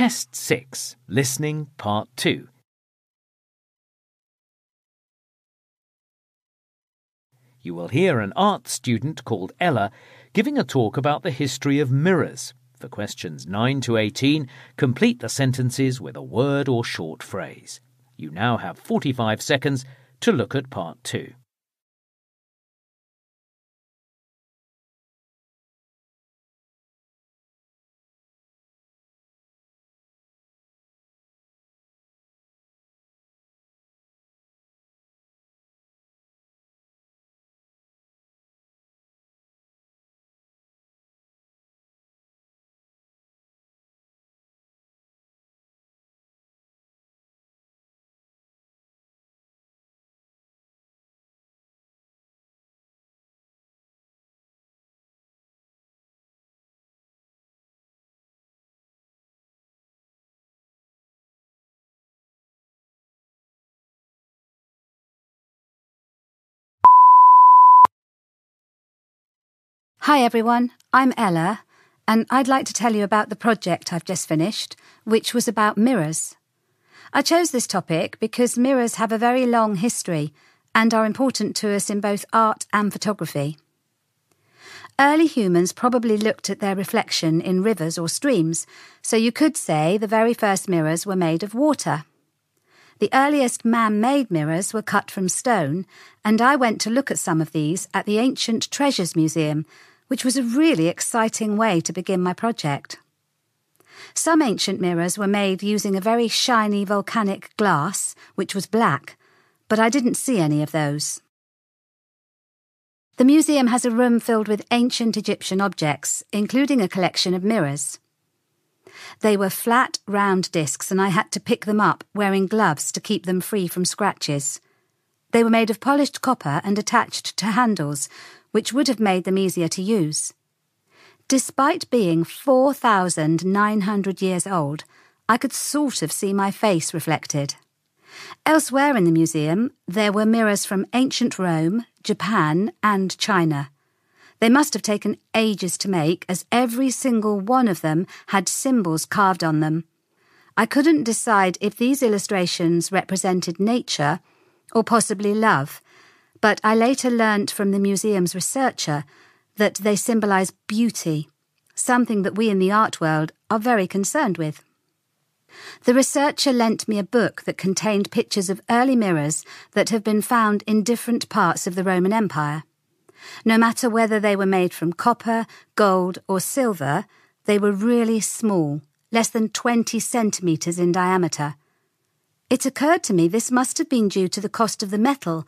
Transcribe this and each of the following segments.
Test 6, Listening Part 2. You will hear an art student called Ella giving a talk about the history of mirrors. For questions 9 to 18, complete the sentences with a word or short phrase. You now have 45 seconds to look at Part 2. Hi everyone, I'm Ella, and I'd like to tell you about the project I've just finished, which was about mirrors. I chose this topic because mirrors have a very long history and are important to us in both art and photography. Early humans probably looked at their reflection in rivers or streams, so you could say the very first mirrors were made of water. The earliest man made mirrors were cut from stone, and I went to look at some of these at the Ancient Treasures Museum, which was a really exciting way to begin my project. Some ancient mirrors were made using a very shiny volcanic glass, which was black, but I didn't see any of those. The museum has a room filled with ancient Egyptian objects, including a collection of mirrors. They were flat, round discs, and I had to pick them up wearing gloves to keep them free from scratches. They were made of polished copper and attached to handles, which would have made them easier to use. Despite being 4,900 years old, I could sort of see my face reflected. Elsewhere in the museum, there were mirrors from ancient Rome, Japan, and China. They must have taken ages to make, as every single one of them had symbols carved on them. I couldn't decide if these illustrations represented nature or possibly love, but I later learnt from the museum's researcher that they symbolise beauty, something that we in the art world are very concerned with. The researcher lent me a book that contained pictures of early mirrors that have been found in different parts of the Roman Empire. No matter whether they were made from copper, gold, or silver, they were really small, less than 20 centimetres in diameter. It occurred to me this must have been due to the cost of the metal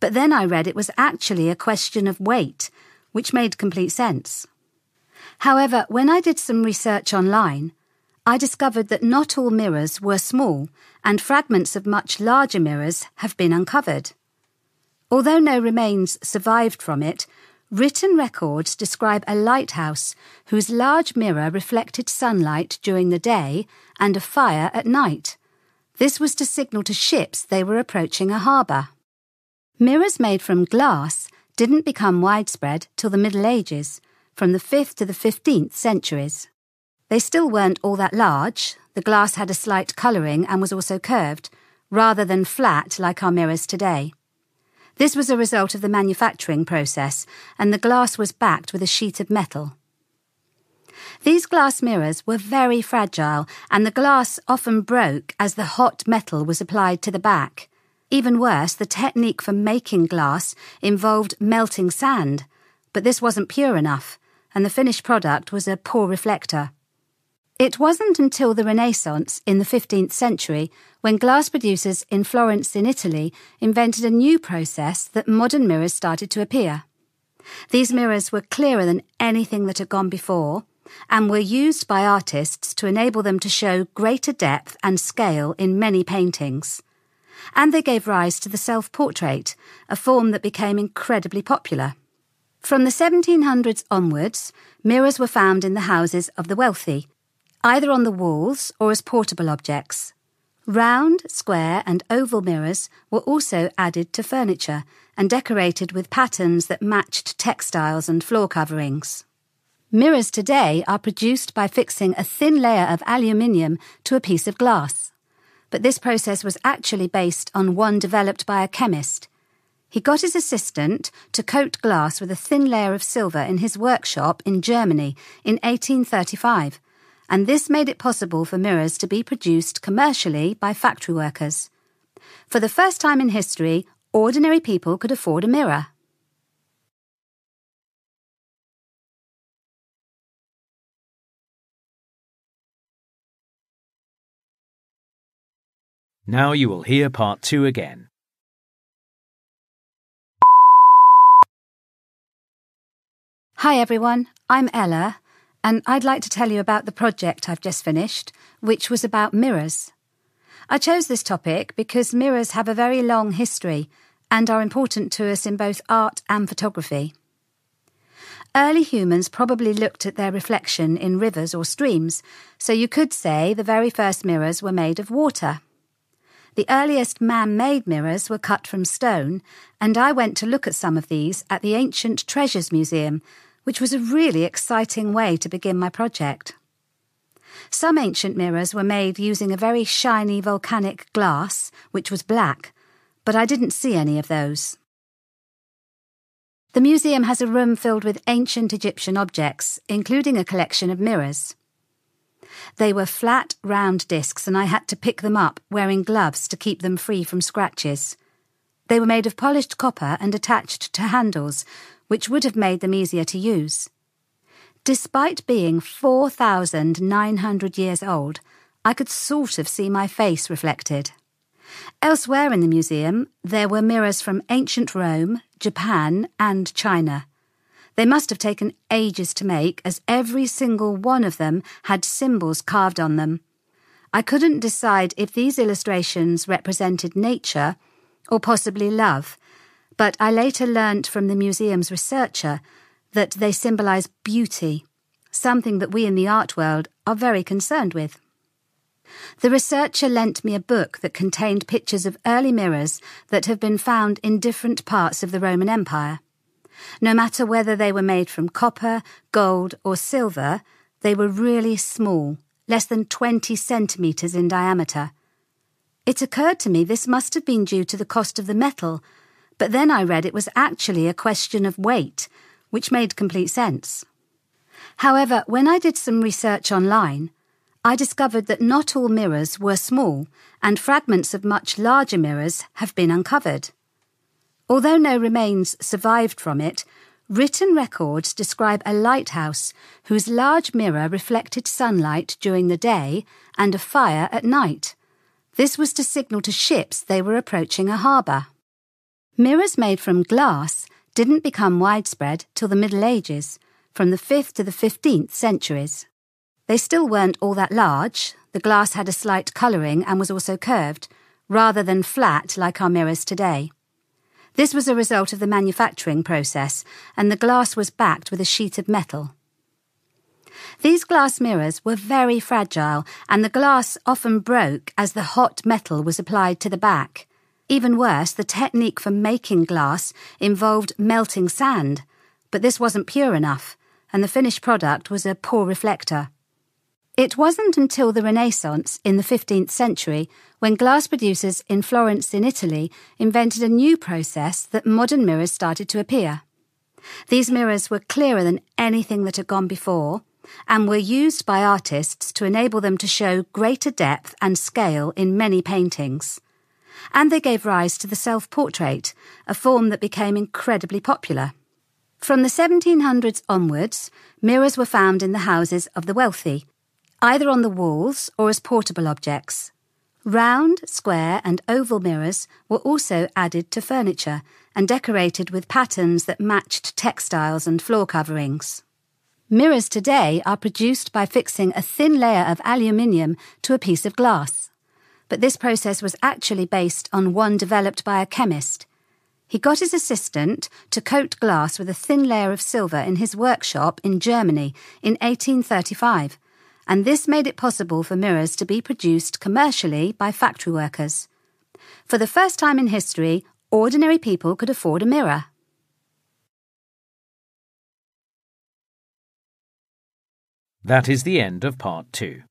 but then I read it was actually a question of weight, which made complete sense. However, when I did some research online, I discovered that not all mirrors were small, and fragments of much larger mirrors have been uncovered. Although no remains survived from it, written records describe a lighthouse whose large mirror reflected sunlight during the day and a fire at night. This was to signal to ships they were approaching a harbour. Mirrors made from glass didn't become widespread till the Middle Ages, from the 5th to the 15th centuries. They still weren't all that large, the glass had a slight colouring and was also curved, rather than flat like our mirrors today. This was a result of the manufacturing process, and the glass was backed with a sheet of metal. These glass mirrors were very fragile, and the glass often broke as the hot metal was applied to the back. Even worse, the technique for making glass involved melting sand, but this wasn't pure enough, and the finished product was a poor reflector. It wasn't until the Renaissance in the 15th century when glass producers in Florence in Italy invented a new process that modern mirrors started to appear. These mirrors were clearer than anything that had gone before and were used by artists to enable them to show greater depth and scale in many paintings and they gave rise to the self portrait, a form that became incredibly popular. From the 1700s onwards, mirrors were found in the houses of the wealthy, either on the walls or as portable objects. Round, square, and oval mirrors were also added to furniture and decorated with patterns that matched textiles and floor coverings. Mirrors today are produced by fixing a thin layer of aluminium to a piece of glass. But this process was actually based on one developed by a chemist. He got his assistant to coat glass with a thin layer of silver in his workshop in Germany in 1835, and this made it possible for mirrors to be produced commercially by factory workers. For the first time in history, ordinary people could afford a mirror. Now you will hear part two again. Hi everyone, I'm Ella, and I'd like to tell you about the project I've just finished, which was about mirrors. I chose this topic because mirrors have a very long history and are important to us in both art and photography. Early humans probably looked at their reflection in rivers or streams, so you could say the very first mirrors were made of water. The earliest man made mirrors were cut from stone, and I went to look at some of these at the Ancient Treasures Museum, which was a really exciting way to begin my project. Some ancient mirrors were made using a very shiny volcanic glass, which was black, but I didn't see any of those. The museum has a room filled with ancient Egyptian objects, including a collection of mirrors. They were flat, round discs, and I had to pick them up, wearing gloves to keep them free from scratches. They were made of polished copper and attached to handles, which would have made them easier to use. Despite being 4,900 years old, I could sort of see my face reflected. Elsewhere in the museum, there were mirrors from ancient Rome, Japan, and China. They must have taken ages to make, as every single one of them had symbols carved on them. I couldn't decide if these illustrations represented nature or possibly love, but I later learnt from the museum's researcher that they symbolise beauty, something that we in the art world are very concerned with. The researcher lent me a book that contained pictures of early mirrors that have been found in different parts of the Roman Empire. No matter whether they were made from copper, gold, or silver, they were really small, less than 20 centimetres in diameter. It occurred to me this must have been due to the cost of the metal but then I read it was actually a question of weight, which made complete sense. However, when I did some research online, I discovered that not all mirrors were small, and fragments of much larger mirrors have been uncovered. Although no remains survived from it, written records describe a lighthouse whose large mirror reflected sunlight during the day and a fire at night. This was to signal to ships they were approaching a harbour. Mirrors made from glass didn't become widespread till the Middle Ages, from the 5th to the 15th centuries. They still weren't all that large, the glass had a slight colouring and was also curved, rather than flat like our mirrors today. This was a result of the manufacturing process, and the glass was backed with a sheet of metal. These glass mirrors were very fragile, and the glass often broke as the hot metal was applied to the back. Even worse, the technique for making glass involved melting sand, but this wasn't pure enough, and the finished product was a poor reflector. It wasn't until the Renaissance in the 15th century when glass producers in Florence in Italy invented a new process that modern mirrors started to appear. These mirrors were clearer than anything that had gone before and were used by artists to enable them to show greater depth and scale in many paintings and they gave rise to the self portrait, a form that became incredibly popular. From the 1700s onwards, mirrors were found in the houses of the wealthy, either on the walls or as portable objects. Round, square, and oval mirrors were also added to furniture and decorated with patterns that matched textiles and floor coverings. Mirrors today are produced by fixing a thin layer of aluminium to a piece of glass but this process was actually based on one developed by a chemist. He got his assistant to coat glass with a thin layer of silver in his workshop in Germany in 1835, and this made it possible for mirrors to be produced commercially by factory workers. For the first time in history, ordinary people could afford a mirror. That is the end of part two.